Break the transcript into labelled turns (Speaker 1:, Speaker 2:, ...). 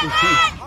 Speaker 1: Come on!